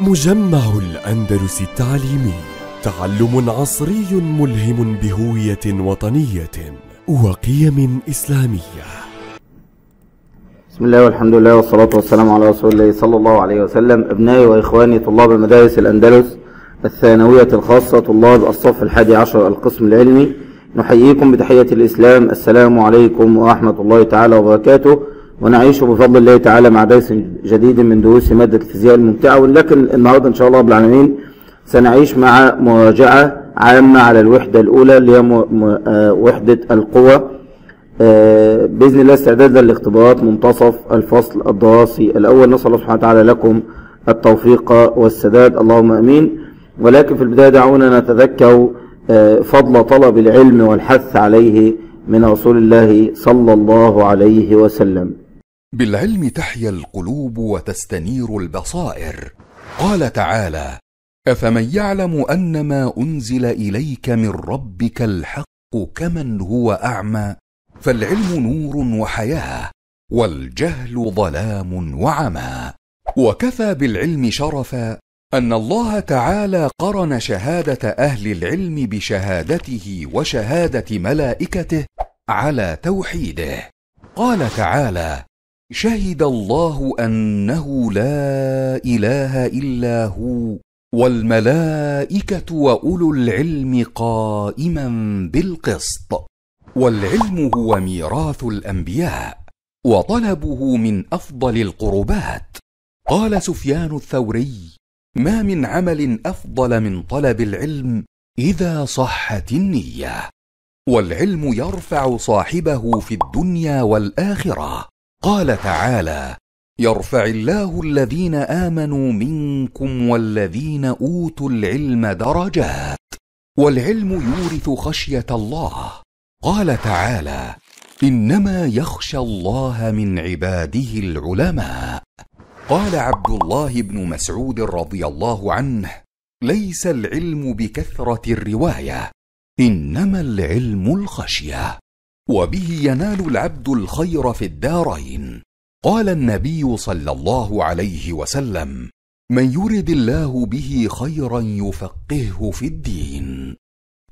مجمع الأندلس التعليمي تعلم عصري ملهم بهوية وطنية وقيم إسلامية. بسم الله والحمد لله والصلاة والسلام على رسول الله صلى الله عليه وسلم. أبنائي وإخواني طلاب مدارس الأندلس الثانوية الخاصة طلاب الصف الحادي عشر القسم العلمي. نحييكم بتحية الإسلام. السلام عليكم ورحمة الله تعالى وبركاته. ونعيش بفضل الله تعالى مع درس جديد من دروس مادة الفيزياء الممتعة ولكن النهاردة إن شاء الله رب العالمين سنعيش مع مراجعة عامة على الوحدة الأولى اللي هي آه، وحدة القوى آه، بإذن الله استعدادا لاختبارات منتصف الفصل الدراسي الأول. نسأل الله سبحانه وتعالى لكم التوفيق والسداد. اللهم أمين. ولكن في البداية دعونا نتذكر آه، فضل طلب العلم والحث عليه من رسول الله صلى الله عليه وسلم. بالعلم تحيا القلوب وتستنير البصائر. قال تعالى أفمن يعلم أن ما أنزل إليك من ربك الحق كمن هو أعمى فالعلم نور وحياة والجهل ظلام وعمى. وكفى بالعلم شرفا أن الله تعالى قرن شهادة أهل العلم بشهادته وشهادة ملائكته على توحيده. قال تعالى شهد الله أنه لا إله إلا هو والملائكة وأولو العلم قائما بالقسط. والعلم هو ميراث الأنبياء وطلبه من أفضل القربات. قال سفيان الثوري ما من عمل أفضل من طلب العلم إذا صحت النية والعلم يرفع صاحبه في الدنيا والآخرة. قال تعالى يرفع الله الذين آمنوا منكم والذين أوتوا العلم درجات والعلم يورث خشية الله. قال تعالى إنما يخشى الله من عباده العلماء. قال عبد الله بن مسعود رضي الله عنه ليس العلم بكثرة الرواية إنما العلم الخشية. وبه ينال العبد الخير في الدارين. قال النبي صلى الله عليه وسلم من يرد الله به خيرا يفقهه في الدين.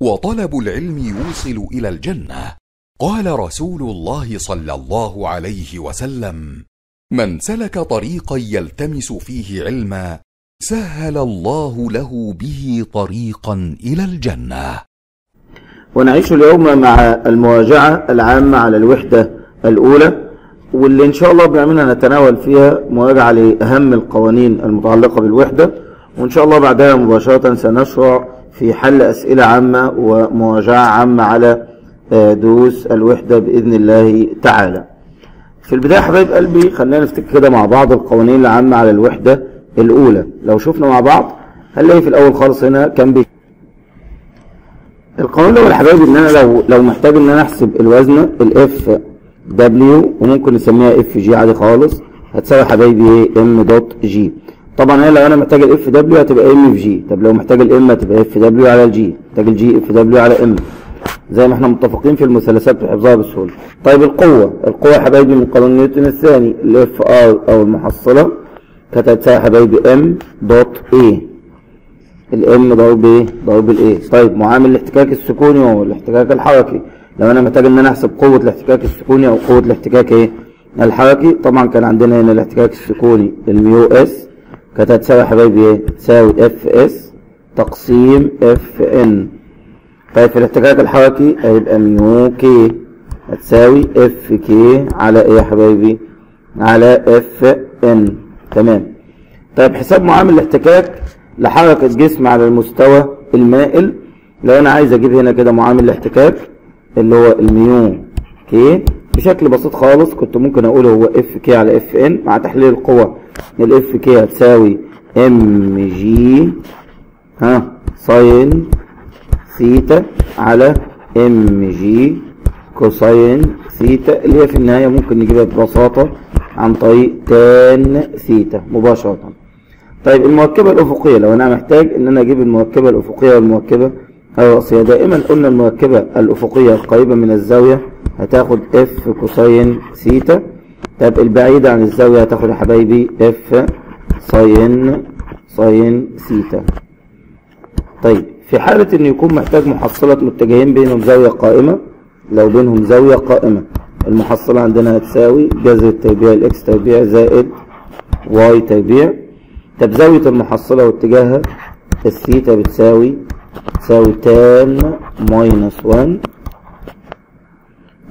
وطلب العلم يوصل إلى الجنة. قال رسول الله صلى الله عليه وسلم من سلك طريقا يلتمس فيه علما سهل الله له به طريقا إلى الجنة. ونعيش اليوم مع المراجعة العامة على الوحدة الأولى واللي إن شاء الله بنعملها نتناول فيها مراجعة لأهم القوانين المتعلقة بالوحدة وإن شاء الله بعدها مباشرة سنشرع في حل أسئلة عامة ومراجعة عامة على آه، دروس الوحدة بإذن الله تعالى. في البداية حبايب قلبي خلينا نفتكر كده مع بعض القوانين العامة على الوحدة الأولى. لو شفنا مع بعض هنلاقي في الأول خالص هنا كان بي القانون الأول يا حبايبي إن أنا لو لو محتاج إن أنا أحسب الوزن ال FW وممكن نسميها Fg عادي خالص هتساوي يا حبايبي إيه؟ m dot g طبعا هنا لو أنا محتاج ال FW هتبقى m في g طب لو محتاج ال m هتبقى FW على الجي محتاج الجي FW على m زي ما إحنا متفقين في المثلثات في حفظها بسهولة. طيب القوة. القوة يا حبايبي من قانون نيوتن الثاني ال FR أو المحصلة كانت هتساوي يا حبايبي m dot a ال m ضرب إيه؟ ضرب ال a. طيب معامل الاحتكاك السكوني والاحتكاك الحركي. لو أنا محتاج ان أنا احسب قوة الاحتكاك السكوني أو قوة الاحتكاك إيه؟ الحركي. طبعا كان عندنا هنا الاحتكاك السكوني ال mu s. كانت هتساوي يا حبايبي إيه؟ تساوي Fs تقسيم FN. طيب في الاحتكاك الحركي هيبقى mu k. هتساوي Fk على إيه يا حبايبي؟ على FN. تمام. طيب حساب معامل الاحتكاك لحركة جسم على المستوى المائل. لو أنا عايز أجيب هنا كده معامل الاحتكاك اللي هو ال mu k بشكل بسيط خالص كنت ممكن أقول هو Fk على FN مع تحليل القوى ال Fk هتساوي mg ها sine theta على mg cosine theta اللي هي في النهاية ممكن نجيبها ببساطة عن طريق tan theta مباشرة. طيب المركبة الأفقية لو أنا محتاج إن أنا أجيب المركبة الأفقية والمركبة الرأسية دائما قلنا المركبة الأفقية القريبة من الزاوية هتاخد F cosine theta طب البعيدة عن الزاوية هتاخد يا حبايبي F sine sine theta طيب في حالة إن يكون محتاج محصلة متجهين بينهم زاوية قائمة لو بينهم زاوية قائمة المحصلة عندنا هتساوي جذر التربيع ال X تربيع زائد Y تربيع. طب زاوية المحصلة واتجاهها الثيتا بتساوي تساوي tan minus 1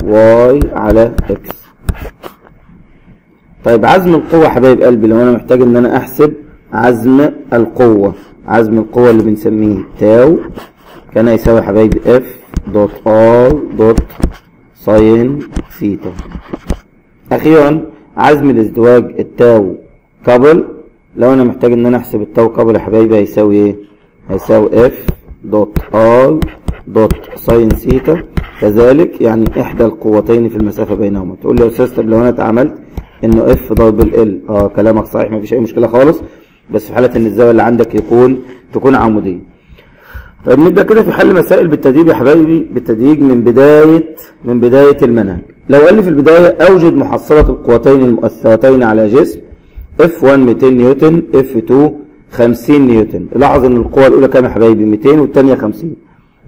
Y على X طيب عزم القوة حبايب قلبي لو أنا محتاج إن أنا أحسب عزم القوة عزم القوة اللي بنسميه tau كان يساوي حبايبي F dot R dot sine theta أخيرا عزم الإزدواج ال tau couple لو أنا محتاج إن أنا أحسب ال tau couple يا حبايبي هيساوي إيه؟ هيساوي F dot R dot sine theta كذلك يعني إحدى القوتين في المسافة بينهما. تقول لي يا أستاذ طب لو أنا اتعاملت إنه F ضرب ال آه كلامك صحيح مفيش أي مشكلة خالص. بس في حالة إن الزاوية اللي عندك يكون تكون عمودية. طيب نبدأ كده في حل مسائل بالتدريج يا حبايبي بالتدريج من بداية من بداية المنهج. لو قال لي في البداية أوجد محصلة القوتين المؤثرتين على جسم. F1 200 نيوتن F2 50 نيوتن. لاحظ إن القوة الأولى كام يا حبايبي 200 والثانية 50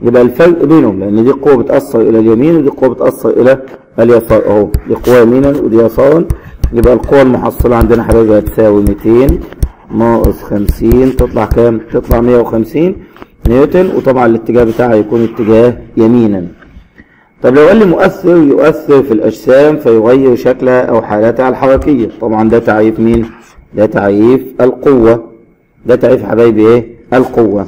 يبقى الفرق بينهم لأن دي قوة بتأثر إلى اليمين ودي قوة بتأثر إلى اليسار. أهو دي قوة يمينا ودي يسارا. يبقى القوة المحصلة عندنا حبايبي هتساوي 200 ناقص 50 تطلع كام؟ تطلع 150 نيوتن. وطبعا الاتجاه بتاعها يكون اتجاه يمينا. طب لو قال لي مؤثر يؤثر في الأجسام فيغير شكلها أو حالاتها الحركية. طبعا ده تعريف مين؟ ده تعريف القوة. ده تعريف حبايبي إيه؟ القوة.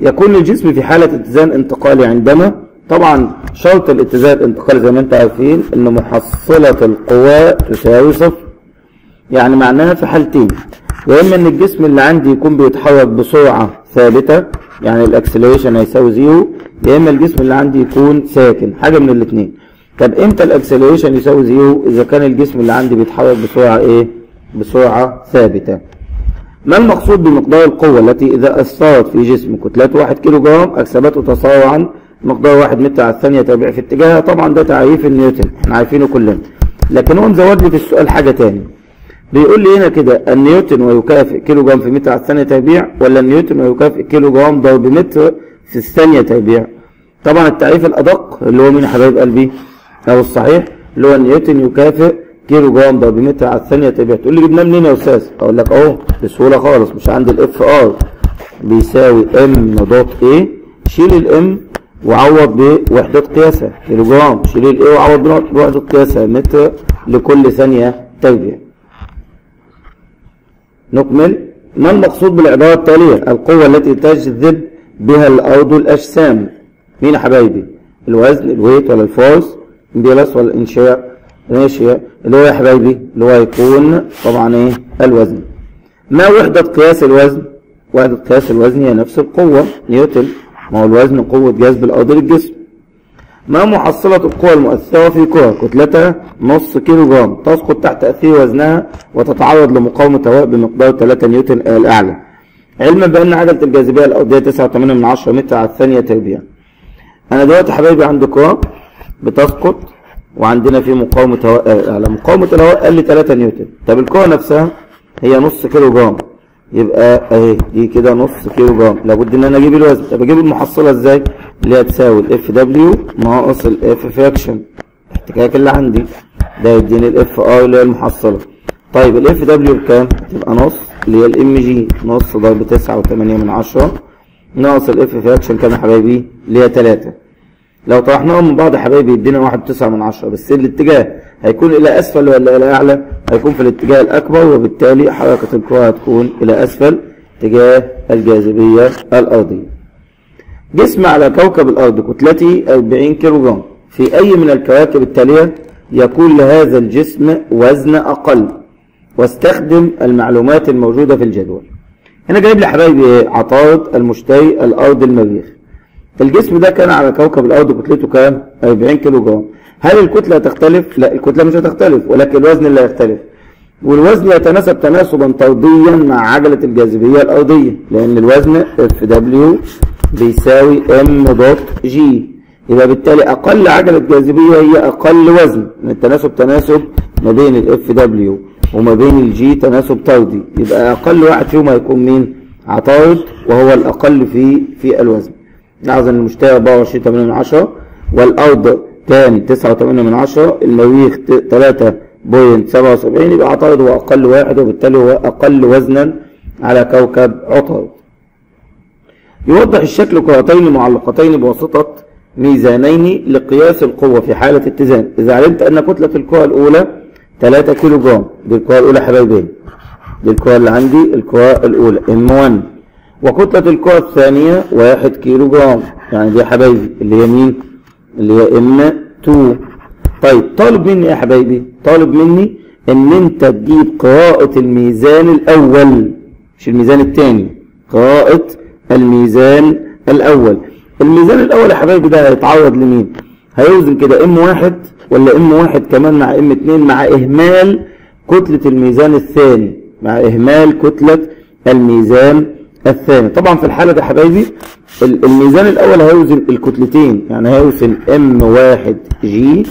يكون الجسم في حالة اتزان انتقالي عندما طبعا شرط الاتزان الانتقالي زي ما أنتم عارفين إن محصلة القوى تساوي صفر. يعني معناها في حالتين. يا اما إن الجسم اللي عندي يكون بيتحرك بسرعة ثابتة يعني ال acceleration هيساوي zero يا إما الجسم اللي عندي يكون ساكن حاجة من الاثنين طب إمتى ال acceleration يساوي zero إذا كان الجسم اللي عندي بيتحرك بسرعة إيه؟ بسرعة ثابتة. ما المقصود بمقدار القوة التي إذا أثرت في جسم كتلته 1 كيلو جرام أكسبته تسارعا مقدار 1 متر على الثانية تربيع في اتجاهها. طبعا ده تعريف النيوتن إحنا عارفينه كلنا. لكن هو مزود لي في السؤال حاجة تاني. بيقول لي هنا كده النيوتن ويكافئ كيلو جرام في متر على الثانية تربيع ولا النيوتن ويكافئ كيلو جرام ضرب متر في الثانية تربيع طبعا التعريف الأدق اللي هو مين يا حبايب قلبي؟ أو الصحيح اللي هو النيوتن يكافئ كيلو جرام ضرب متر على الثانية تربيع تقول لي جبناه منين يا أستاذ؟ أقول لك أهو بسهولة خالص مش عند ال FR بيساوي M dot A شيل ال M وعوض بوحدة قياسها كيلو جرام شيل ال A وعوض بوحدة قياسها متر لكل ثانية تربيع نكمل. ما المقصود بالعبارة التالية؟ القوة التي تجذب بها الأرض الأجسام. مين يا حبايبي؟ الوزن الويت ولا الفورس امبيلس ولا الانشاء الانشاء اللي هو يا حبايبي اللي هو يكون طبعا إيه؟ الوزن. ما وحدة قياس الوزن؟ وحدة قياس الوزن هي نفس القوة. نيوتن ما هو الوزن قوة جذب الأرض للجسم. ما محصلة القوى المؤثرة في كرة كتلتها نص كيلو جرام. تسقط تحت تأثير وزنها وتتعرض لمقاومة هواء بمقدار 3 نيوتن لأعلى. علما بأن عجلة الجاذبية الأرضية 9.8 من 10 متر على الثانية تربيع. أنا دلوقتي حبايبي عندي كرة بتسقط وعندنا في مقاومة هواء أعلى مقاومة الهواء قال لي 3 نيوتن. طب الكرة نفسها هي نص كيلو جرام. يبقى اهي دي كده نص كيلو جرام لابد إن أنا أجيب الوزن طب أجيب المحصلة إزاي؟ اللي هي تساوي ال FW ناقص ال F friction الاحتكاك اللي عندي. ده يديني ال FR اللي هي المحصلة. طيب ال FW بكام؟ تبقى نص اللي هي ال MG نص ضرب 9.8 من 10 ناقص ال F friction كام يا حبايبي؟ اللي هي 3 لو طرحناهم من بعض يا حبايبي يدينا واحد تسعة من عشرة. بس الاتجاه هيكون إلى أسفل ولا إلى أعلى؟ هيكون في الاتجاه الأكبر وبالتالي حركة الكرة هتكون إلى أسفل اتجاه الجاذبية الأرضية. جسم على كوكب الأرض كتلته 40 كيلو جرام في أي من الكواكب التالية يكون لهذا الجسم وزن أقل؟ واستخدم المعلومات الموجودة في الجدول. هنا جايب لي حبايبي عطارد المشتري الأرض المريخ. الجسم ده كان على كوكب الأرض كتلته كام 40 كيلو جرام. هل الكتلة هتختلف؟ لا الكتلة مش هتختلف ولكن الوزن اللي هيختلف. والوزن يتناسب تناسبا طرديا مع عجلة الجاذبية الأرضية لأن الوزن FW بيساوي M dot G يبقى بالتالي أقل عجلة جاذبية هي أقل وزن. التناسب تناسب ما بين الاف دبليو وما بين الجي تناسب طردي. يبقى أقل واحد فيهم هيكون مين؟ عطارد وهو الأقل في في الوزن. أن المشتري 24 8 من 10 والأرض كان 9 8 من 10 المريخ 3.77 يبقى عطارد هو أقل واحد وبالتالي هو أقل وزنا على كوكب عطارد يوضح الشكل كرتين معلقتين بواسطة ميزانين لقياس القوة في حالة اتزان. إذا علمت أن كتلة الكرة الأولى 3 كيلو جرام دي الكرة الأولى حبايبين. دي الكرة اللي عندي الكرة الأولى. M1 وكتلة الكرة الثانية 1 كيلو جرام يعني دي يا حبايبي اللي هي مين؟ اللي هي M2 طيب طالب مني يا حبايبي طالب مني إن أنت تجيب قراءة الميزان الأول. مش الميزان الثاني قراءة الميزان الأول. الميزان الأول يا حبايبي ده هيتعرض لمين؟ هيوزن كده M واحد ولا M واحد كمان مع M اتنين مع إهمال كتلة الميزان الثاني مع إهمال كتلة الميزان الثاني. طبعا في الحالة دي حبايبي الميزان الأول هيوزن الكتلتين يعني هيوزن M واحد G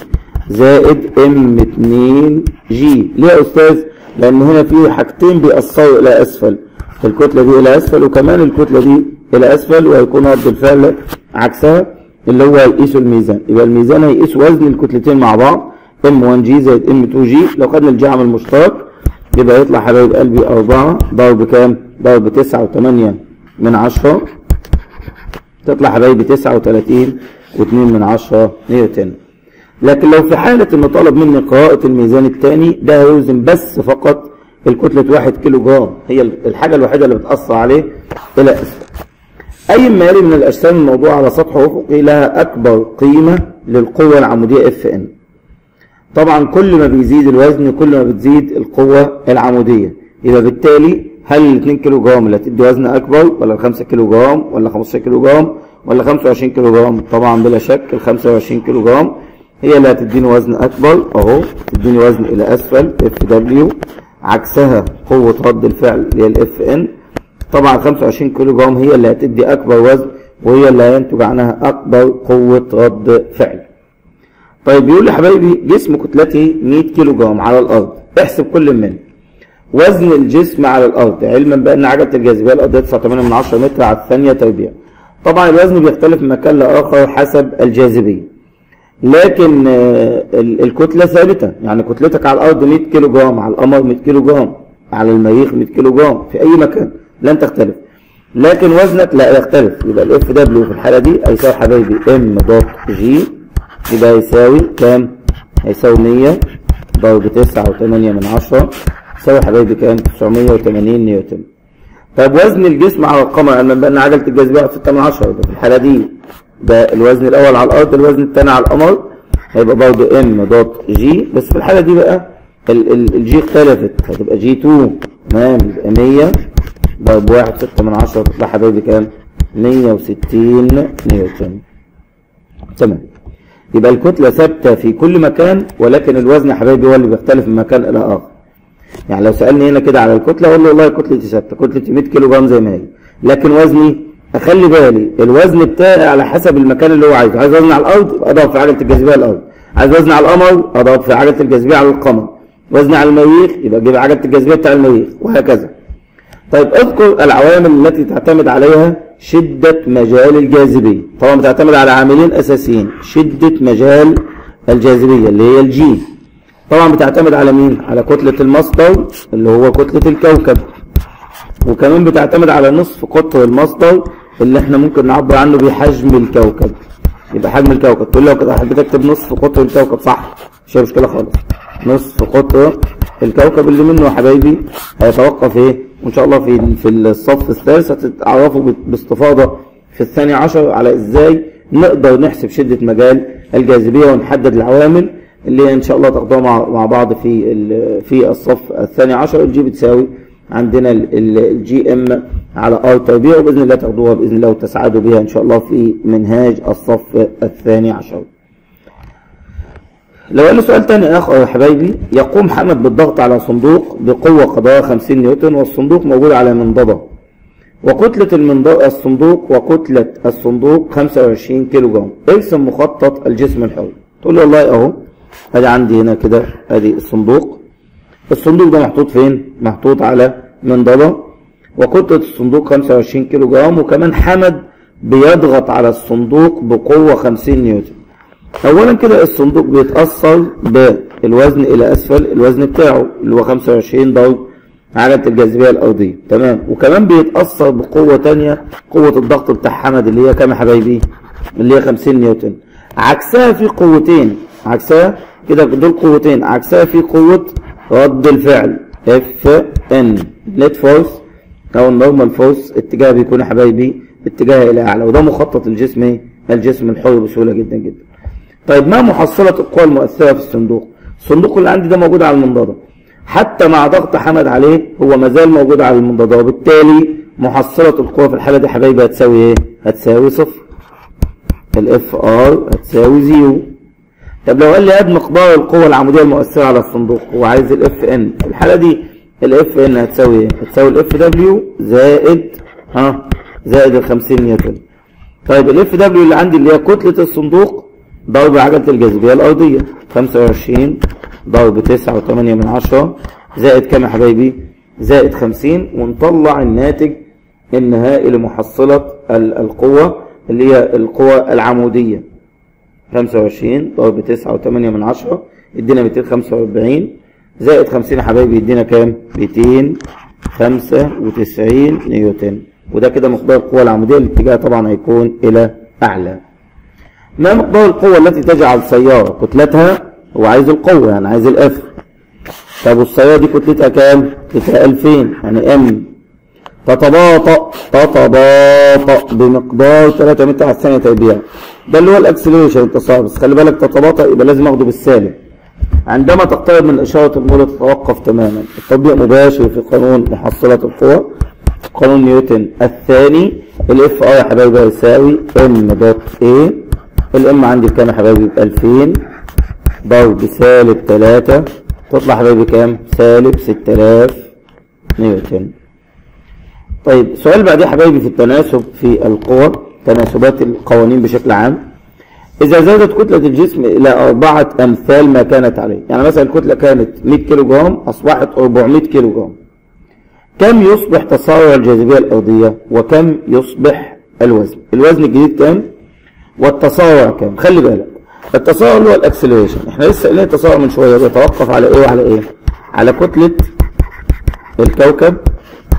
زائد M 2 جي ليه يا أستاذ؟ لأن هنا في حاجتين بيأثروا إلى أسفل. الكتلة دي إلى أسفل وكمان الكتلة دي إلى أسفل وهيكون رد الفعل عكسها اللي هو هيقيسه الميزان. يبقى الميزان هيقيس وزن الكتلتين مع بعض m 1 g زائد m 2 g لو خدنا ال g عامل مشترك يبقى يطلع حبايب قلبي 4 ضرب كام ضرب 9 و8 من 10 تطلع حبايبي 39 و2 من 10 نيوتن لكن لو في حالة انه طلب مني قراءة الميزان الثاني ده هيوزن بس فقط الكتلة 1 كيلو جرام هي الحاجة الوحيدة اللي بتأثر عليه إلى أسفل أي مما يلي من الأجسام الموضوعة على سطح أفقي لها أكبر قيمة للقوة العمودية FN. طبعا كل ما بيزيد الوزن كل ما بتزيد القوة العمودية. يبقى بالتالي هل ال 2 كيلو جرام اللي هتدي وزن أكبر ولا ال 5 كيلو جرام ولا 15 كيلو جرام ولا 25 كيلو جرام؟ طبعا بلا شك ال 25 كيلو جرام هي اللي هتديني وزن أكبر أهو تديني وزن إلى أسفل FW عكسها قوة رد الفعل اللي هي ال FN طبعا 25 كيلو جرام هي اللي هتدي أكبر وزن وهي اللي هينتج عنها أكبر قوة رد فعل. طيب بيقول لي حبايبي جسم كتلته 100 كيلو جرام على الأرض. احسب كل من وزن الجسم على الأرض. علما بأن عجلة الجاذبية الأرضية 9.8 متر على الثانية تربيع طبعا الوزن بيختلف من مكان لآخر حسب الجاذبية. لكن الكتلة ثابتة. يعني كتلتك على الأرض 100 كيلو جرام على القمر 100 كيلو جرام على المريخ 100 كيلو جرام في أي مكان. لن تختلف. لكن وزنك لأ يختلف. يبقى ال FW في الحالة دي هيساوي حبايبي m dot g يبقى هيساوي كام؟ هيساوي 100 ضرب 9 وثمانية من 10 يساوي حبايبي كام؟ 980 نيوتن. طيب وزن الجسم على القمر علما بأن عجلة الجاذبية 6 من 10 يبقى في الحالة دي ده الوزن الأول على الأرض الوزن الثاني على القمر. هيبقى برضه m dot g بس في الحالة دي بقى ال ال الجي اختلفت. هتبقى جي 2 تمام. يبقى 100 ضرب 1 6 من 10 تطلع حبايبي كام؟ 160 نيوتن. تمام. يبقى الكتلة ثابتة في كل مكان ولكن الوزن يا حبايبي هو اللي بيختلف من مكان إلى آخر. يعني لو سألني هنا كده على الكتلة أقول له والله كتلتي ثابتة كتلتي 100 كيلو جرام زي ما هي. لكن وزني أخلي بالي الوزن بتاعي على حسب المكان اللي هو عايزه. عايز وزن على الأرض أضرب في عجلة الجاذبية على الأرض. عايز وزن على القمر أضرب في عجلة الجاذبية على القمر. وزن على المريخ يبقى أجيب عجلة الجاذبية بتاع المريخ وهكذا. طيب اذكر العوامل التي تعتمد عليها شدة مجال الجاذبية. طبعا بتعتمد على عاملين أساسيين. شدة مجال الجاذبية اللي هي الجي طبعا بتعتمد على مين؟ على كتلة المصدر اللي هو كتلة الكوكب. وكمان بتعتمد على نصف قطر المصدر اللي إحنا ممكن نعبر عنه بحجم الكوكب. يبقى حجم الكوكب. تقول لو كده حبيت اكتب نصف قطر الكوكب صح. مش مشكلة خالص. نصف قطر الكوكب اللي منه يا حبايبي هيتوقف إيه؟ وإن شاء الله في في الصف الثالث هتتعرفوا باستفاضة في الثاني عشر على إزاي نقدر نحسب شدة مجال الجاذبية ونحدد العوامل اللي إن شاء الله تاخدوها مع مع بعض في في الصف الثاني عشر ال g بتساوي عندنا ال G M على R تربيع وباذن الله تاخدوها بإذن الله وتسعدوا بها إن شاء الله في منهاج الصف الثاني عشر. لو قال لي سؤال تاني اخر يا حبايبي يقوم حمد بالضغط على صندوق بقوة قدرها 50 نيوتن والصندوق موجود على منضدة. وكتلة الصندوق وكتلة الصندوق 25 كيلو جرام ارسم مخطط الجسم الحر. تقول له والله أهو ادي عندي هنا كده ادي الصندوق. الصندوق ده محطوط فين؟ محطوط على منضدة. وكتلة الصندوق 25 كيلو جرام وكمان حمد بيضغط على الصندوق بقوة 50 نيوتن. اولا كده الصندوق بيتأثر بالوزن إلى أسفل الوزن بتاعه اللي هو 25 ضرب عجلة الجاذبية الأرضية. تمام؟ وكمان بيتأثر بقوة تانية قوة الضغط بتاع حمد اللي هي كام يا حبايبي؟ اللي هي 50 نيوتن. عكسها في قوتين. عكسها؟ كده دول قوتين. عكسها في قوة رد الفعل. FN net force أو ال normal force اتجاه بيكون يا حبايبي اتجاه إلى أعلى. وده مخطط الجسم إيه؟ الجسم الحر بسهولة جدا جدا. طيب ما محصلة القوى المؤثرة في الصندوق؟ الصندوق اللي عندي ده موجود على المنضدة. حتى مع ضغط حمد عليه هو مازال موجود على المنضدة. وبالتالي محصلة القوة في الحالة دي حبايبي هتساوي إيه؟ هتساوي صفر. ال FR هتساوي zero. طب لو قال لي هات مقدار القوة العمودية المؤثرة على الصندوق هو عايز ال FN في الحالة دي ال FN هتساوي إيه؟ هتساوي ال FW زائد ها زائد ال 50 نيوتن. طيب ال FW اللي عندي اللي هي كتلة الصندوق ضرب عجلة الجاذبية الأرضية. 25 ضرب 9.8 من عشرة زائد كام يا حبايبي؟ زائد 50 ونطلع الناتج النهائي لمحصلة ال- القوة اللي هي القوة العمودية. 25 ضرب 9.8 من عشرة يدينا 245 زائد 50 يا حبايبي يدينا كام؟ 295 نيوتن وده كده مقدار القوة العمودية الاتجاه طبعا هيكون إلى أعلى. ما مقدار القوة التي تجعل سيارة كتلتها؟ هو عايز القوة يعني عايز ال F. طب والسيارة دي كتلتها كام؟ كتلتها 2000 يعني m. تتباطأ تتباطأ بمقدار 3 متر على الثانية تربيع. ده اللي هو ال acceleration التسارع بس خلي بالك تتباطأ يبقى لازم أخده بالسالب. عندما تقترب من إشارة المرور لتتوقف تماما. التطبيق مباشر في قانون محصلة القوى قانون نيوتن الثاني. ال FR يا حبايبي هيساوي m dot a ال m عندي بكام يا حبايبي؟ ب 2000 ضرب سالب 3 تطلع حبايبي كام؟ سالب 6000 نيوتن طيب سؤال بعديه حبايبي في التناسب في القوى تناسبات القوانين بشكل عام. إذا زادت كتلة الجسم إلى أربعة أمثال ما كانت عليه. يعني مثلا الكتلة كانت 100 كيلو جرام أصبحت 400 كيلو جرام كم يصبح تسارع الجاذبية الأرضية؟ وكم يصبح الوزن؟ الوزن الجديد كام؟ والتسارع كام خلي بالك. التسارع اللي هو ال acceleration. إحنا لسه قايلين التسارع من شوية بيتوقف على إيه؟ وعلى إيه؟ على كتلة الكوكب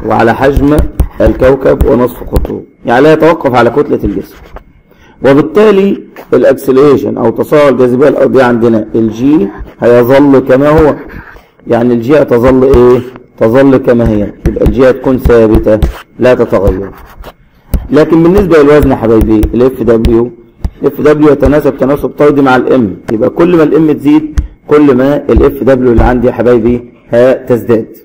وعلى حجم الكوكب ونصف قطره يعني لا يتوقف على كتلة الجسم. وبالتالي ال acceleration أو تسارع الجاذبية الأرضية عندنا الجي هيظل كما هو. يعني الجي هتظل إيه؟ تظل كما هي. يبقى الجي هتكون ثابتة لا تتغير. لكن بالنسبة للوزن يا حبايبي ال FW FW يتناسب تناسب طردي مع ال m. يبقى كل ما ال m تزيد كل ما ال FW اللي عندي يا حبايبي هتزداد.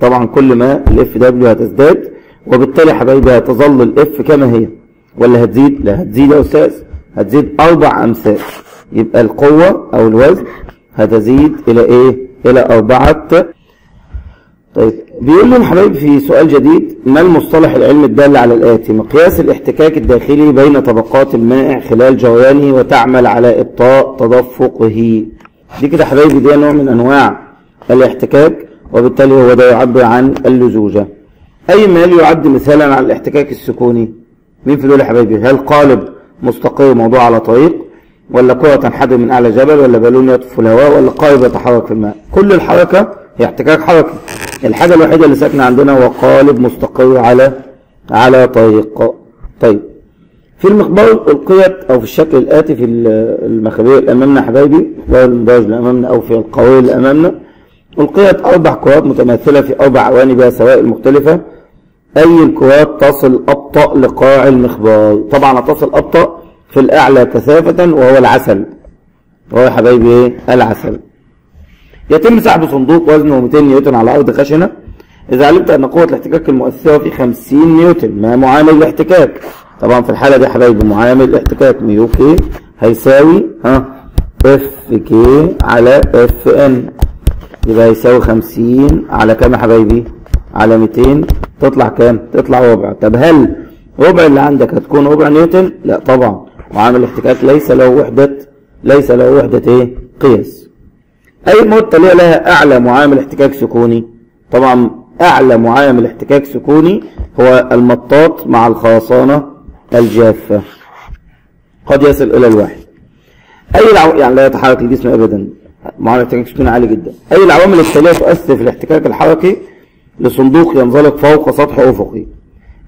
طبعا كل ما ال FW هتزداد وبالتالي يا حبايبي هتظل ال F كما هي. ولا هتزيد؟ لا هتزيد يا أستاذ. هتزيد أربع أمثال. يبقى القوة أو الوزن هتزيد إلى إيه؟ إلى أربعة طيب بيقول لي الحبايب في سؤال جديد ما المصطلح العلمي الدال على الآتي؟ مقياس الاحتكاك الداخلي بين طبقات المائع خلال جريانه وتعمل على إبطاء تدفقه. دي كده حبايبي دي نوع من أنواع الاحتكاك وبالتالي هو ده يعبر عن اللزوجة. أي مال يعد مثالا على الاحتكاك السكوني؟ مين في دول يا حبايبي؟ هل قالب مستقر موضوع على طريق ولا كرة تنحدر من أعلى جبل ولا بالون يطفو الهواء ولا قارب يتحرك في الماء؟ كل الحركة احتكاك حركي. الحاجة الوحيدة اللي ساكنة عندنا هو قالب مستقر على على طريق. طيب. في المقبار ألقيت أو في الشكل الآتي في المخابئ اللي أمامنا حبايبي المقبار اللي أمامنا أو في القوارير اللي أمامنا. ألقيت أربع كرات متماثلة في أربع أواني بها سوائل مختلفة. أي الكرات تصل أبطأ لقاع المخبار. طبعا هتصل أبطأ في الأعلى كثافة وهو العسل. وهو يا حبايبي إيه؟ العسل. يتم سحب صندوق وزنه 200 نيوتن على أرض خشنة إذا علمت أن قوة الاحتكاك المؤثرة في 50 نيوتن ما معامل الاحتكاك طبعا في الحالة دي يا حبايبي معامل الاحتكاك mu k هيساوي ها F k على F n يبقى هيساوي 50 على كام يا حبايبي؟ على 200 تطلع كام؟ تطلع ربع طب هل ربع اللي عندك هتكون ربع نيوتن؟ لا طبعا معامل الاحتكاك ليس له وحدة ليس له وحدة إيه؟ قياس أي مواد تالية لها أعلى معامل احتكاك سكوني. طبعا أعلى معامل احتكاك سكوني هو المطاط مع الخرسانة الجافة. قد يصل إلى الواحد أي العو... يعني لا يتحرك الجسم أبدا. معامل احتكاك سكوني عالي جدا. أي العوامل التالية تؤثر في الاحتكاك الحركي لصندوق ينزلق فوق سطح أفقي.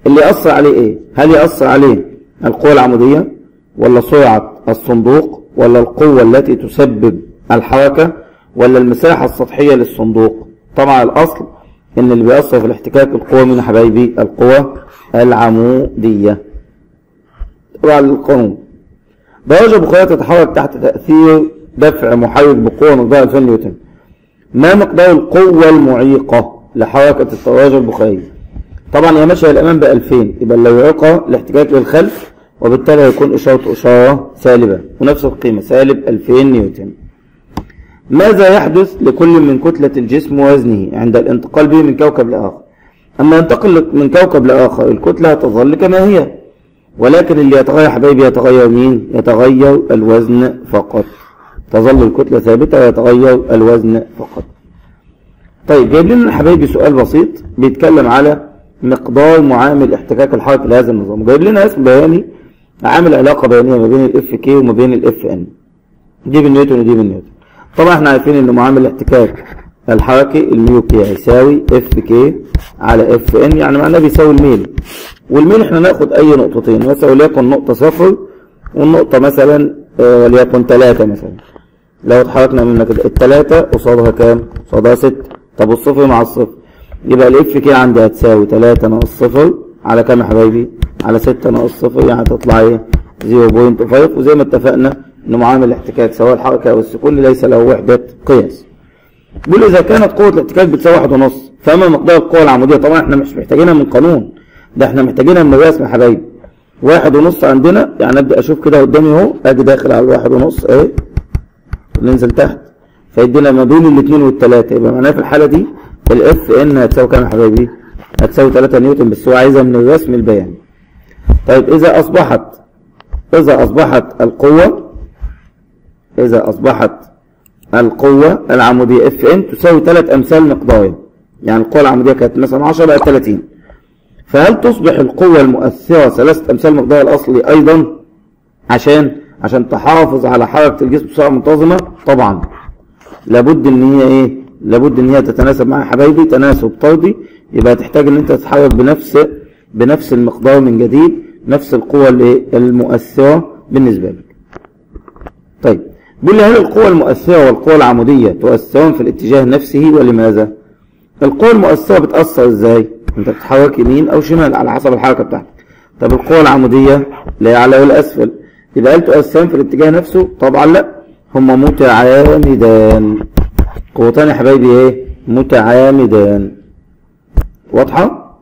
اللي يأثر عليه إيه؟ هل يأثر عليه القوة العمودية ولا سرعة الصندوق ولا القوة التي تسبب الحركة؟ ولا المساحة السطحية للصندوق؟ طبعا الأصل إن اللي بيأثر في الاحتكاك القوة من حبايبي؟ القوة العمودية. طبعا القانون. درجة بخارية تتحرك تحت تأثير دفع محرك بقوة مقدار 2000 نيوتن ما مقدار القوة المعيقة لحركة الدراجة البخارية طبعا هي ماشية للأمام ب 2000 يبقى يعيقها الاحتكاك للخلف وبالتالي هيكون إشارة إشارة سالبة ونفس القيمة سالب 2000 نيوتن. ماذا يحدث لكل من كتلة الجسم ووزنه عند الانتقال به من كوكب لآخر؟ أما ينتقل من كوكب لآخر الكتلة تظل كما هي ولكن اللي يتغير حبايبي يتغير مين؟ يتغير الوزن فقط. تظل الكتلة ثابتة ويتغير الوزن فقط. طيب جايب لنا حبايبي سؤال بسيط بيتكلم على مقدار معامل احتكاك الحركة لهذا النظام. جايب لنا رسم بياني عامل علاقة بيانية ما بين ال F k وما بين ال F n دي بالنيوتن ودي بالنيوتن طبعا إحنا عارفين ان معامل الاحتكاك الحركي ال mu k هيساوي F k على F n يعني معناه بيساوي الميل والميل إحنا ناخد أي نقطتين مثلا وليكن نقطة صفر والنقطة مثلا آه، وليكن ثلاثة مثلا لو اتحركنا منها كده الثلاثة قصادها كام؟ قصادها ست طب والصفر مع الصفر يبقى ال F k عندي هتساوي 3 ناقص صفر على كام يا حبايبي؟ على 6 ناقص صفر يعني هتطلع إيه؟ 0.5 وزي ما اتفقنا ان معامل الاحتكاك سواء الحركة أو السكون ليس له وحدة قياس. بيقول إذا كانت قوة الاحتكاك بتساوي واحد ونص فما مقدار القوة العمودية طبعا إحنا مش محتاجينها من قانون ده إحنا محتاجينها من الرسم يا حبايبي. واحد ونص عندنا يعني أبدأ أشوف كده قدامي أهو أجي داخل على الواحد ونص أهي ننزل تحت فيدينا ما بين الاثنين والثلاثة يبقى معناها في الحالة دي الاف ان هتساوي كام يا حبايبي؟ هتساوي 3 نيوتن بس هو عايزها من الرسم البياني. طيب إذا أصبحت إذا أصبحت القوة إذا أصبحت القوة العمودية اف ان تساوي 3 أمثال مقدارها. يعني القوة العمودية كانت مثلا 10 بقت 30. فهل تصبح القوة المؤثرة ثلاثة أمثال مقدار الأصلي أيضا عشان عشان تحافظ على حركة الجسم بصورة منتظمة؟ طبعا. لابد إن هي إيه لابد إن هي تتناسب مع حبايبي تناسب طردي يبقى تحتاج إن أنت تتحرك بنفس بنفس المقدار من جديد نفس القوة المؤثرة بالنسبة لك طيب بيقول لي هل القوة المؤثرة والقوة العمودية تؤثران في الاتجاه نفسه ولماذا؟ القوة المؤثرة بتأثر إزاي؟ أنت بتتحرك يمين أو شمال على حسب الحركة بتاعتك. طب القوة العمودية لا يعلى ولا اسفل يبقى هل تؤثران في الاتجاه نفسه؟ طبعا لا. هما متعامدان. قوتان يا حبايبي إيه؟ متعامدان. واضحة؟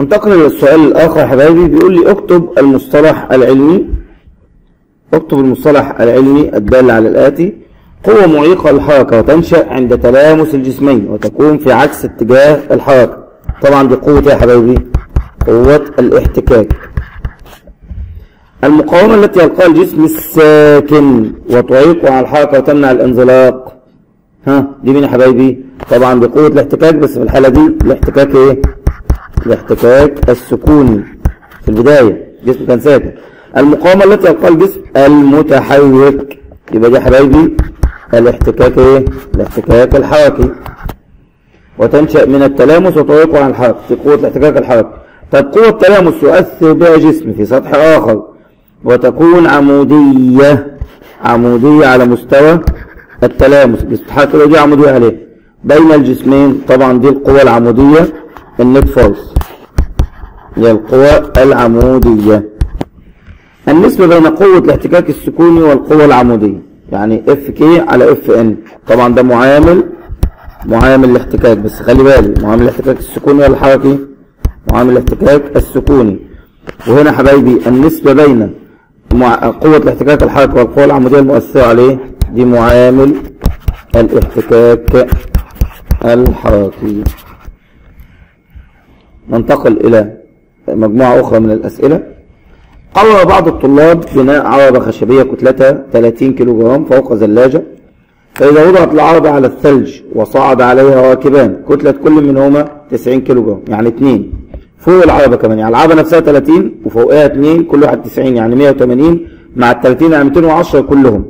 انتقل للسؤال الآخر يا حبايبي. بيقول لي اكتب المصطلح العلمي. اكتب المصطلح العلمي الدال على الآتي قوة معيقة للحركة وتنشأ عند تلامس الجسمين وتكون في عكس اتجاه الحركة. طبعا دي قوة يا حبايبي؟ قوة الاحتكاك. المقاومة التي يلقاها الجسم الساكن وتعيقه على الحركة وتمنع الانزلاق. ها دي مين يا حبايبي؟ طبعا بقوة الاحتكاك بس في الحالة دي الاحتكاك إيه؟ الاحتكاك السكوني. في البداية الجسم كان ساكن. المقاومة التي يلقاها الجسم المتحرك. يبقى دي حبايبي الاحتكاك إيه؟ الاحتكاك الحركي. وتنشأ من التلامس وتعيقه عن الحركة. قوة الاحتكاك الحركي. طب قوة التلامس يؤثر بها جسم في سطح آخر. وتكون عمودية. عمودية على مستوى التلامس. بتتحرك دي عمودية عليه. بين الجسمين. طبعا دي القوة العمودية. ال net force هي القوة العمودية. النسبة بين قوة الاحتكاك السكوني والقوة العمودية. يعني F k على F n طبعا ده معامل معامل الاحتكاك. بس خلي بالي معامل الاحتكاك السكوني ولا الحركي معامل الاحتكاك السكوني. وهنا حبايبي النسبة بين قوة الاحتكاك الحركي والقوة العمودية المؤثرة عليه دي معامل الاحتكاك الحركي. ننتقل إلى مجموعة أخرى من الأسئلة. قرر بعض الطلاب بناء عربة خشبية كتلتها 30 كيلو جرام فوق زلاجة. فإذا وضعت العربة على الثلج وصعد عليها راكبان كتلة كل منهما 90 كيلو جرام يعني اثنين فوق العربة كمان يعني العربة نفسها 30 وفوقها اثنين كل واحد 90 يعني 180 مع ال 30 يعني 210 كلهم.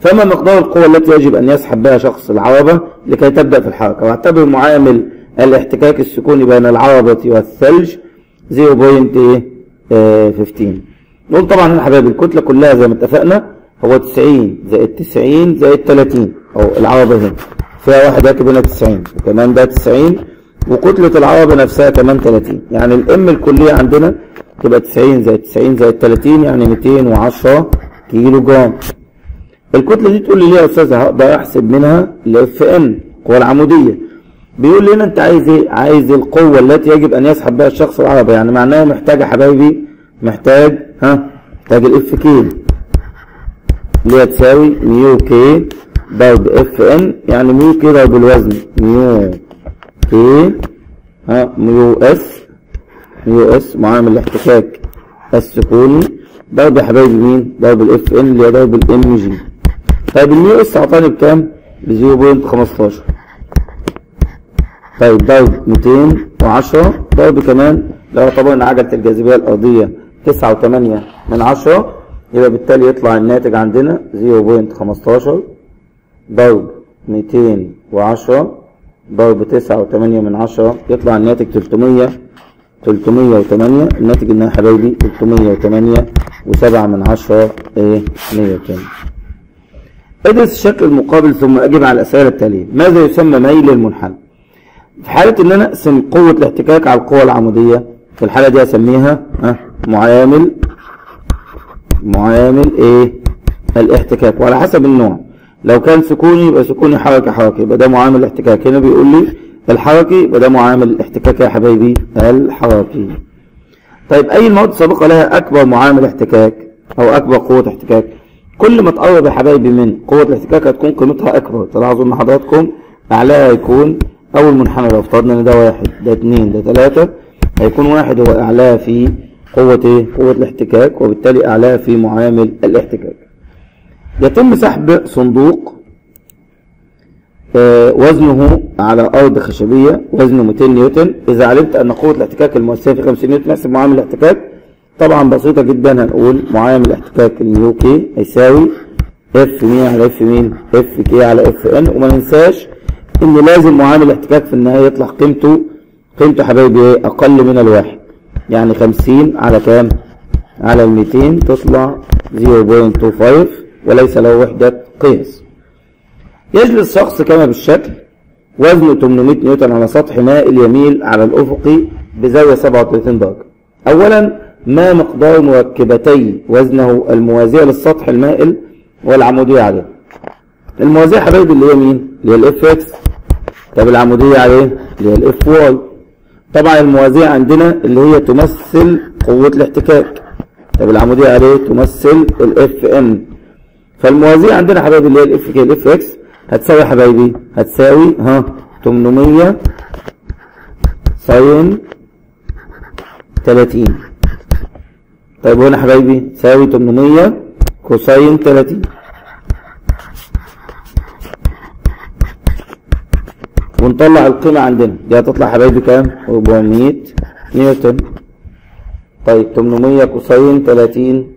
فما مقدار القوة التي يجب أن يسحب بها شخص العربة لكي تبدأ في الحركة؟ واعتبر معامل الاحتكاك السكوني بين العربة والثلج 0.15 نقول طبعا هنا حبايبي الكتلة كلها زي ما اتفقنا هو 90 زائد 90 زائد 30 أو العربة هنا. فيها واحد راكب هنا 90 وكمان ده 90 وكتلة العربة نفسها كمان 30 يعني ال m الكلية عندنا تبقى 90 زائد 90 زائد 30 يعني 210 كيلو جرام الكتلة دي تقول لي ليه يا أستاذ؟ هقدر أحسب منها ال F n القوة العمودية. بيقول لي هنا انت عايز إيه؟ عايز القوة التي يجب أن يسحب بها الشخص العربة. يعني معناها محتاج يا حبايبي محتاج ها محتاج ال F k اللي هي تساوي mu k ضرب F n يعني mu k ضرب الوزن. mu k ها mu s mu s معامل الاحتكاك. السكوني ضرب يا حبايبي مين؟ ضرب ال F n اللي هي ضرب ال m g طيب ال mu s اعطاني بكام؟ ب 0.15 طيب ضرب 210 ضرب كمان لو طبعا عجلة الجاذبية الأرضية 9.8 من 10 يبقى بالتالي يطلع الناتج عندنا 0.15 ضرب 210 ضرب 9.8 من 10 يطلع الناتج 300 308 الناتج انها يا حبايبي 308 و7 من 10 إيه؟ 100 كام ادرس الشكل المقابل ثم اجب على الأسئلة التالية. ماذا يسمى ميل المنحنى في حالة إن أنا أقسم قوة الاحتكاك على القوة العمودية في الحالة دي أسميها ها معامل معامل إيه؟ الاحتكاك وعلى حسب النوع. لو كان سكوني يبقى سكوني حركي حركي يبقى ده معامل الاحتكاك. هنا بيقول لي الحركي يبقى ده معامل الاحتكاك يا حبايبي الحركي. طيب أي المواد السابقة لها أكبر معامل احتكاك أو أكبر قوة احتكاك؟ كل ما تقرب يا حبايبي من قوة الاحتكاك هتكون قيمتها أكبر. تلاحظوا ان حضراتكم أعلاها هيكون أول منحنى لو افترضنا إن ده واحد ده اتنين ده تلاتة هيكون واحد هو اعلاها في قوة إيه؟ قوة الاحتكاك وبالتالي اعلاها في معامل الاحتكاك. يتم سحب صندوق آه وزنه على أرض خشبية وزنه 200 نيوتن. إذا علمت أن قوة الاحتكاك المؤثرة في 50 نيوتن نحسب معامل الاحتكاك طبعا بسيطة جدا هنقول معامل الاحتكاك ال mu k هيساوي F مين على F مين؟ F k على F n وما ننساش ان لازم معامل الاحتكاك في النهاية يطلع قيمته قيمته حبايبي إيه؟ أقل من الواحد. يعني 50 على كام؟ على ال 200 تطلع 0.25 وليس له وحدة قياس. يجلس شخص كما بالشكل وزنه 800 نيوتن على سطح مائل يميل على الافقي بزاوية 37 درجة. اولا ما مقدار مركبتي وزنه الموازية للسطح المائل والعمودية عليه؟ الموازية حبايبي اللي هي مين؟ اللي هي ال F x طب العمودية عليه اللي هي ال F y طبعا الموازية عندنا اللي هي تمثل قوة الاحتكاك. طب العمودية عليه تمثل ال F n. فالموازية عندنا حبايبي اللي هي ال F k ال F x هتساوي حبايبي هتساوي ها 800 sine 30 طيب هنا حبايبي تساوي 800 cosine 30 ونطلع القيمة عندنا. دي هتطلع حبايبي كام؟ 400 نيوتن طيب 800 cosine 30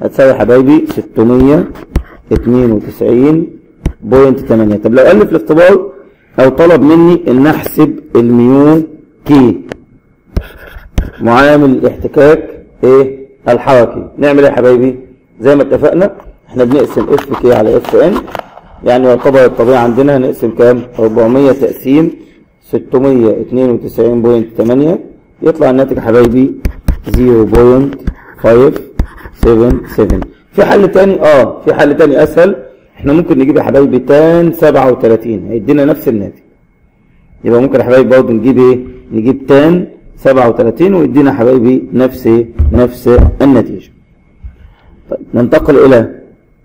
هتساوي حبايبي 692 point 8 طب لو قال لي في الاختبار أو طلب مني إن أحسب ال mu k معامل الاحتكاك إيه؟ الحركي. نعمل إيه يا حبايبي؟ زي ما اتفقنا إحنا بنقسم F k على F n يعني يعتبر الطبيعي عندنا هنقسم كام؟ 400 تقسيم 692.8 يطلع الناتج حبايبي 0.577 في حل تاني؟ آه في حل تاني أسهل. إحنا ممكن نجيب يا حبايبي tan 37 هيدينا نفس الناتج. يبقى ممكن يا حبايبي برضه نجيب إيه؟ نجيب تان 37 ويدينا يا حبايبي نفس نفس النتيجة. طيب ننتقل إلى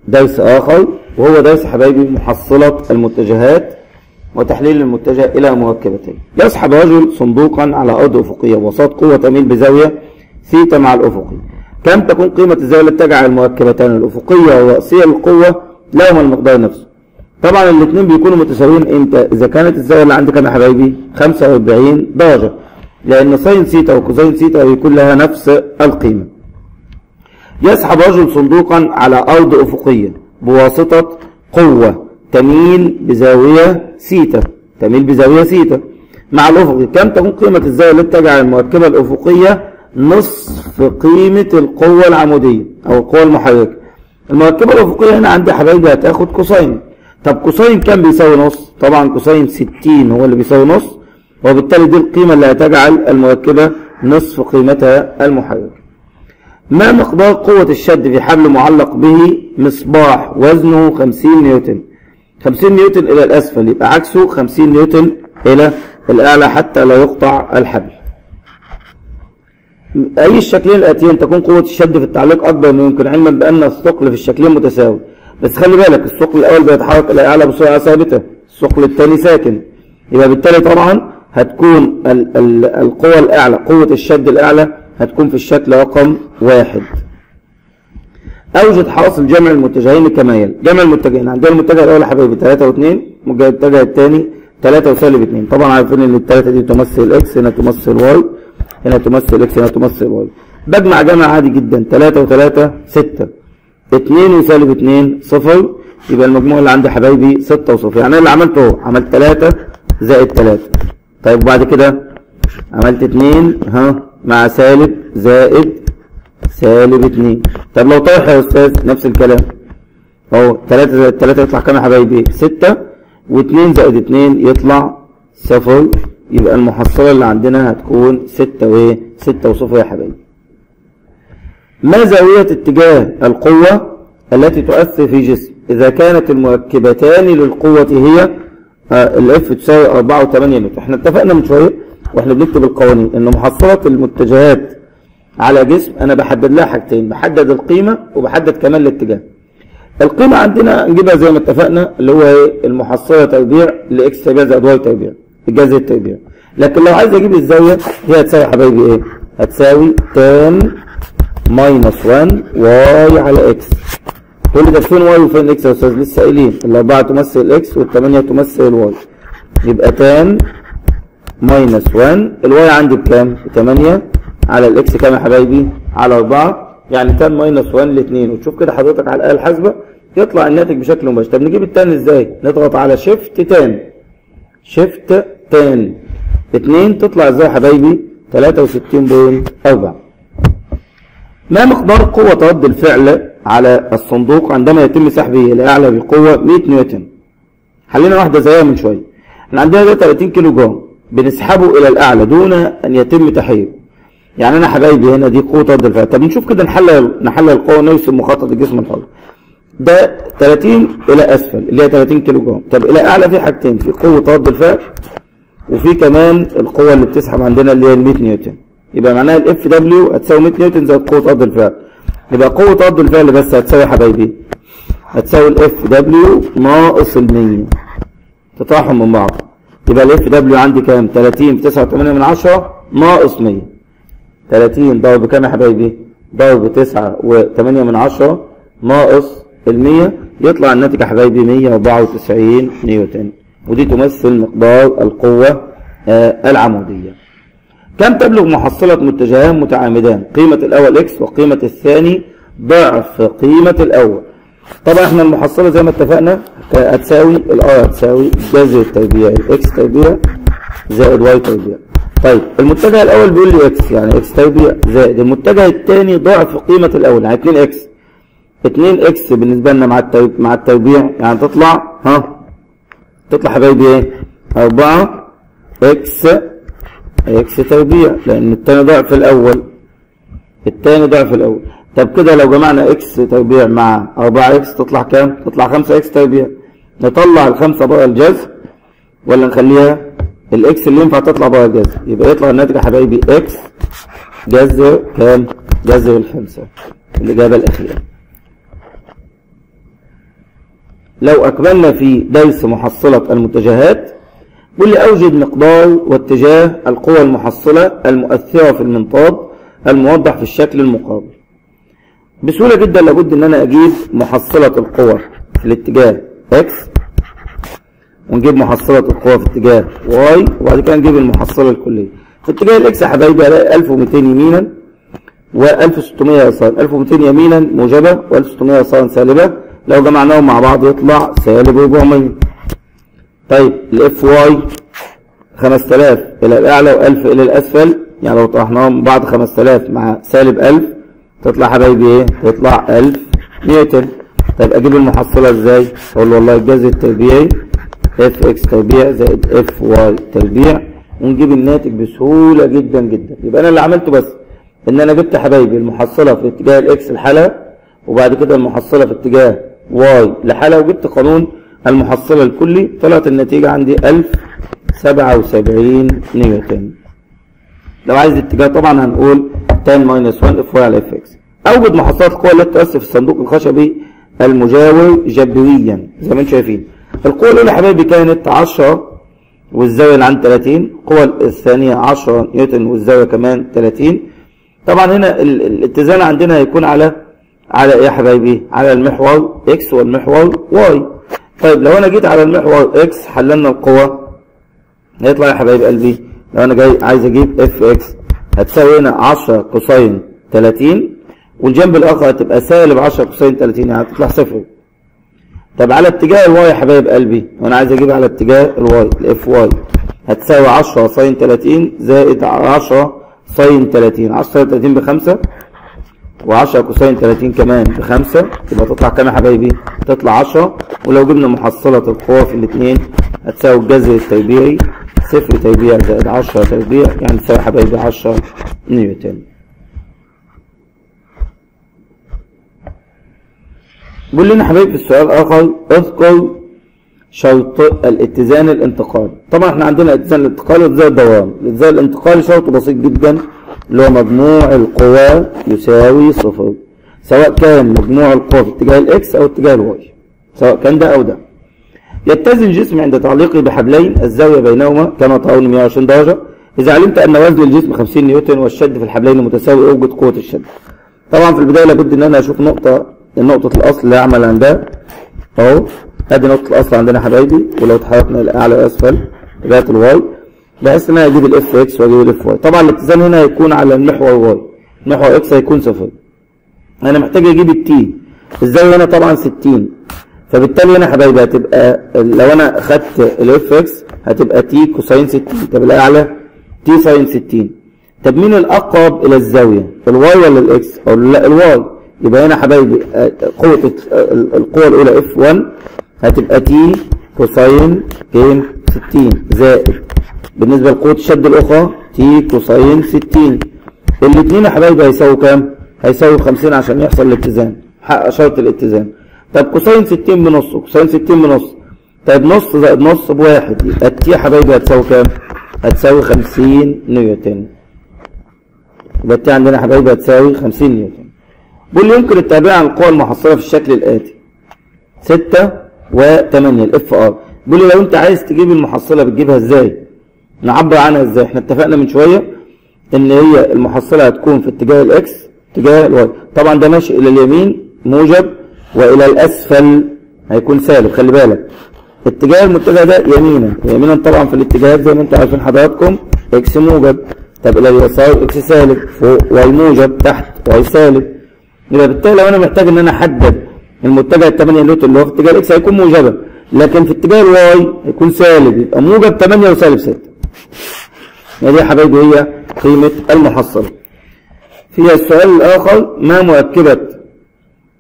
درس آخر. وهو درس حبايبي محصله المتجهات وتحليل المتجه إلى مركبتين يسحب رجل صندوقا على أرض أفقية وسط قوة تميل بزاوية ثيتا مع الافقي كم تكون قيمة الزاوية التي تجعل المركبتان الأفقية والراسيه للقوه لهم المقدار نفسه. طبعا الاثنين بيكونوا متساويين إمتى؟ إذا كانت الزاوية اللي عندي كام يا حبايبي 45 درجة. لأن sine theta و cosine theta بيكون لها نفس القيمة. يسحب رجل صندوقا على أرض أفقية بواسطة قوة تميل بزاوية سيتا تميل بزاوية سيتا مع الأفق كم تكون قيمة الزاوية التي تجعل المركبة الأفقية نصف قيمة القوة العمودية أو القوة المحركة؟ المركبة الأفقية هنا عندي حبايبي هتاخد cosine طب cosine كام بيساوي نص؟ طبعا cosine 60 هو اللي بيساوي نص وبالتالي دي القيمة اللي هتجعل المركبة نصف قيمتها المحركة. ما مقدار قوة الشد في حبل معلق به مصباح وزنه 50 نيوتن؟ 50 نيوتن إلى الأسفل يبقى عكسه 50 نيوتن إلى الأعلى حتى لا يقطع الحبل. أي الشكلين الآتيين تكون قوة الشد في التعليق أكبر من يمكن علما بأن الثقل في الشكلين متساوي. بس خلي بالك الثقل الأول بيتحرك إلى أعلى بسرعة ثابتة الثقل الثاني ساكن. يبقى بالتالي طبعا هتكون ال ال القوة الأعلى قوة الشد الأعلى هتكون في الشكل رقم واحد. أوجد حاصل جمع المتجهين كما يلي جمع المتجهين. عندنا المتجه الأول يا حبايبي 3 و2 المتجه الثاني 3 وسالب 2 طبعا عارفين إن الثلاثة دي تمثل ال x هنا تمثل y هنا تمثل x هنا تمثل y. بجمع جمع عادي جدا 3 و3 6 2 وسالب 2 صفر. يبقى المجموع اللي عندي حبايبي 6 وصفر. يعني أنا اللي عملته أهو. عملت 3 زائد 3 طيب وبعد كده؟ عملت 2 ها مع سالب زائد سالب 2 طب لو طرح يا أستاذ نفس الكلام. أهو 3 زائد 3 يطلع كام يا حبايبي؟ 6 و2 زائد 2 يطلع صفر. يبقى المحصلة اللي عندنا هتكون 6 وايه 6 وصفر يا حبايبي. ما زاوية اتجاه القوة التي تؤثر في جسم؟ إذا كانت المركبتان للقوة هي ال F تساوي 4 و8 نيوتن إحنا اتفقنا من شوية؟ وإحنا بنكتب القوانين إن محصلة المتجهات على جسم أنا بحدد لها حاجتين بحدد القيمة وبحدد كمان الاتجاه. القيمة عندنا نجيبها زي ما اتفقنا اللي هو إيه؟ المحصلة تربيع ل x تربيع زائد y تربيع الجذر التربيع لكن لو عايز أجيب الزاوية دي هتساوي يا حبايبي إيه؟ هتساوي tan minus 1 y على x. تقول لي ده فين y وفين x يا أستاذ؟ لسه قايلين. الأربعة تمثل ال x والثمانية تمثل ال y يبقى tan minus 1 ال y عندي بكام؟ ب 8 على ال x كام يا حبايبي؟ على 4 يعني tan minus 1 ل 2 وتشوف كده حضرتك على الآلة الحاسبة يطلع الناتج بشكل مباشر. طب نجيب ال tan إزاي؟ نضغط على shift tan. شيفت تان. 2 تطلع إزاي يا حبايبي؟ 63.4 ما مقدار قوة رد الفعل على الصندوق عندما يتم سحبه؟ إلى أعلى بقوة 100 نيوتن. حلينا واحدة زيها من شوية. إحنا عندنا ده 30 كيلو جرام بنسحبه إلى الأعلى دون أن يتم تحريره. يعني أنا حبايبي هنا دي قوة رد الفعل. طب نشوف كده نحلل نحلل القوة نرسم مخطط الجسم الحر ده 30 إلى أسفل اللي هي 30 كيلو جرام طب إلى أعلى في حاجتين في قوة رد الفعل وفي كمان القوة اللي بتسحب عندنا اللي هي ال 100 نيوتن. يبقى معناها ال F W هتساوي 100 نيوتن زائد قوة رد الفعل. يبقى قوة رد الفعل بس هتساوي حبايبي هتساوي ال F W ناقص ال 100 تطرحهم من بعض. يبقى ال F W عندي كام؟ 30 في 9.8 من 10 ناقص 100 30 ضرب كام يا حبايبي؟ ضرب 9.8 من 10 ناقص ال 100 يطلع الناتج يا حبايبي 194 نيوتن ودي تمثل مقدار القوة آه العمودية. كم تبلغ محصلة متجهان متعامدان؟ قيمة الأول x وقيمة الثاني ضعف قيمة الأول. طبعا إحنا المحصلة زي ما اتفقنا هتساوي ال R هتساوي جذر التربيع ال x تربيع زائد y تربيع. طيب المتجه الأول بيقول لي إكس يعني إكس تربيع زائد المتجه الثاني ضعف قيمة الأول يعني 2 إكس 2 إكس بالنسبة لنا مع مع التربيع يعني تطلع ها تطلع حبايبي إيه؟ 4 إكس إكس تربيع لأن التاني ضعف الأول. التاني ضعف الأول. طب كده لو جمعنا إكس تربيع مع 4 إكس تطلع كام؟ تطلع 5 x تربيع. نطلع الخمسة بره الجذر ولا نخليها الإكس اللي ينفع تطلع بره الجذر يبقى يطلع الناتج يا حبايبي إكس جذر كام؟ جذر الخمسة الإجابة الأخيرة. لو أكملنا في درس محصلة المتجهات قل لي أوجد مقدار واتجاه القوى المحصلة المؤثرة في المنطاد الموضح في الشكل المقابل. بسهولة جدا لابد إن أنا أجيب محصلة القوى في الاتجاه x ونجيب محصلة القوة في اتجاه y وبعد كده نجيب المحصلة الكلية. في اتجاه ال x يا حبايبي هلاقي 1200 يمينا و1600 يسارا 1200 يمينا موجبة و1600 يسارا سالبة. لو جمعناهم مع بعض يطلع سالب 400 طيب ال F y 5000 إلى الأعلى و1000 إلى الأسفل. يعني لو طرحناهم بعض 5000 مع سالب 1000 تطلع حبايبي إيه؟ تطلع 1000 نيوتن طيب أجيب المحصلة إزاي؟ أقول له والله الجذر التربيعي F x تربيع زائد F y تربيع ونجيب الناتج بسهولة جدا جدا. يبقى أنا اللي عملته بس إن أنا جبت حبايبي المحصلة في اتجاه ال x لحالها وبعد كده المحصلة في اتجاه y لحالها وجبت قانون المحصلة الكلي طلعت النتيجة عندي 1077 نيوتن. لو عايز اتجاه طبعا هنقول tan minus 1 F y على F x أوجد محصلات القوى التي تؤثر في الصندوق الخشبي المجاور جبريا. زي ما أنتم شايفين. القوة الأولى يا حبايبي كانت 10 والزاوية اللي عند 30 القوة الثانية 10 نيوتن والزاوية كمان 30 طبعا هنا ال- الاتزان عندنا هيكون على على إيه يا حبايبي؟ على المحور x والمحور y. طيب لو أنا جيت على المحور x حللنا القوة. هيطلع يا حبايب قلبي لو أنا جاي عايز أجيب F x هتساوي هنا 10 cosine 30 والجنب الآخر هتبقى سالب 10 cosine 30 يعني هتطلع صفر. طب على اتجاه ال y يا حبايب قلبي وأنا عايز أجيب على اتجاه ال y ال F y. هتساوي 10 sine 30 زائد 10 sine 30 10 sine 30 بخمسة و10 cosine 30 كمان بخمسة. يبقى تطلع كام يا حبايبي؟ تطلع 10 ولو جبنا محصلة القوة في الاثنين هتساوي الجذر التربيعي صفر تربيع زائد 10 تربيع يعني تساوي حبايبي 10 نيوتن. بيقول لنا حبايبي في السؤال الآخر اذكر شرط الاتزان الانتقالي طبعا إحنا عندنا الاتزان الانتقالي واتزان الدوران الاتزان الانتقالي شرط بسيط جدا اللي هو مجموع القوى يساوي صفر. سواء كان مجموع القوى في اتجاه ال x أو اتجاه ال y سواء كان ده أو ده. يتزن الجسم عند تعليقه بحبلين الزاوية بينهما كما ترون 120 درجة. إذا علمت أن وزن الجسم 50 نيوتن والشد في الحبلين متساوي أوجد قوة الشد. طبعا في البداية لابد أن أنا أشوف نقطة نقطة الأصل اللي أعمل عندها. أهو أدي نقطة الأصل عندنا حبايبي ولو اتحركنا لأعلى وأسفل لغاية ال y بحيث إن أنا أجيب ال F x وأجيب ال F y طبعا الاتزان هنا هيكون على المحور y. محور X هيكون صفر. أنا محتاج أجيب ال T الزاوية هنا طبعا 60 فبالتالي هنا حبايبي هتبقى لو أنا خدت ال F X هتبقى T cosine 60 طب الأعلى T sine 60 طب مين الأقرب إلى الزاوية؟ ال Y ولا ال X أو لا ال Y يبقى هنا حبايبي آه، قوة ال- القوة الأولى F 1 هتبقى T cosine كام 60 زائد. بالنسبة لقوة الشد الأخرى T cosine 60 الاثنين يا حبايبي هيساووا كام؟ هيساووا 50 عشان يحصل الاتزان. حقق شرط الاتزان. طب cosine 60 بنص cosine 60 بنص. طيب نص زائد نص بواحد يبقى ال T يا حبايبي هتساوي كام؟ هتساوي 50 نيوتن. يبقى ال T عندنا يا حبايبي هتساوي 50 نيوتن. بيقول لي يمكن التعبير عن القوى المحصلة في الشكل الآتي. 6 و8 ال F R بيقول لي لو أنت عايز تجيب المحصلة بتجيبها إزاي؟ نعبر عنها إزاي؟ إحنا اتفقنا من شوية إن هي المحصلة هتكون في اتجاه ال X اتجاه ال Y طبعا ده ماشي إلى اليمين موجب وإلى الاسفل هيكون سالب. خلي بالك. اتجاه المتجه ده يمينا. يمينا طبعا في الاتجاهات زي ما أنتم عارفين حضراتكم. X موجب. طب إلى اليسار X سالب. فوق Y موجب. تحت Y سالب. يبقى بالتالي لو أنا محتاج إن أنا أحدد المتجه ال 8 نيوتن اللي هو في اتجاه ال X هيكون موجبا لكن في اتجاه ال Y هيكون سالب. يبقى موجب 8 وسالب 6 يعني دي يا حبايبي هي قيمة المحصلة. في السؤال الآخر ما مركبه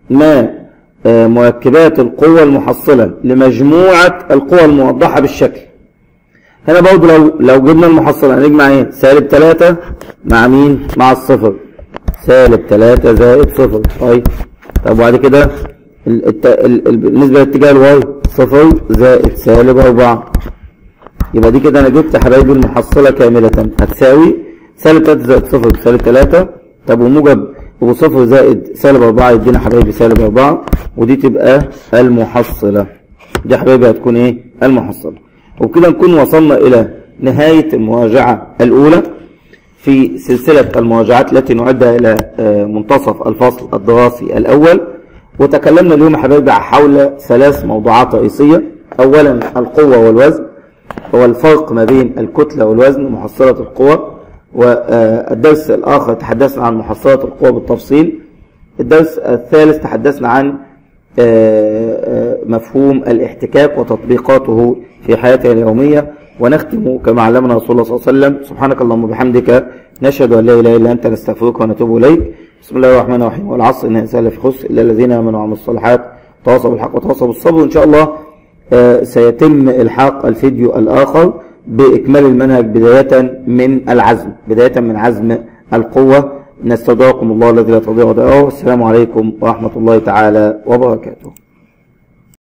ما آه، مركبات القوة المحصلة لمجموعة القوى الموضحة بالشكل؟ هنا برضه لو لو جبنا المحصلة هنجمع إيه؟ سالب 3 مع مين؟ مع الصفر. سالب 3 زائد صفر. طيب. طب وبعد كده بالنسبة لاتجاه الواي صفر زائد سالب 4 يبقى دي كده أنا جبت يا حبايبي المحصلة كاملة. هتساوي سالب 3 زائد صفر بسالب 3 طب وموجب وصفر زائد سالب 4 يدينا حبايبي سالب 4 ودي تبقى المحصلة. دي يا حبايبي هتكون إيه؟ المحصلة. وبكده نكون وصلنا إلى نهاية المراجعة الأولى. في سلسلة المراجعات التي نعدها إلى آه، منتصف الفصل الدراسي الأول. وتكلمنا اليوم يا حبايبي حول ثلاث موضوعات رئيسية. أولا القوة والوزن والفرق ما بين الكتلة والوزن محصلة القوة. والدرس الآخر تحدثنا عن محصلة القوة بالتفصيل. الدرس الثالث تحدثنا عن مفهوم الاحتكاك وتطبيقاته في حياتنا اليومية. ونختم كما علمنا رسول الله صلى الله عليه وسلم. سبحانك اللهم وبحمدك نشهد أن لا إله إلا أنت نستغفرك ونتوب إليك. بسم الله الرحمن الرحيم. والعصر إن الإنسان لفي خسر إلا الذين آمنوا وعملوا الصالحات تواصوا بالحق وتواصوا بالصبر. وإن شاء الله سيتم إلحاق الفيديو الآخر بإكمال المنهج بداية من العزم بداية من عزم القوة. نستودعكم الله الذي لا تضيع ودائعه والسلام عليكم ورحمة الله تعالى وبركاته.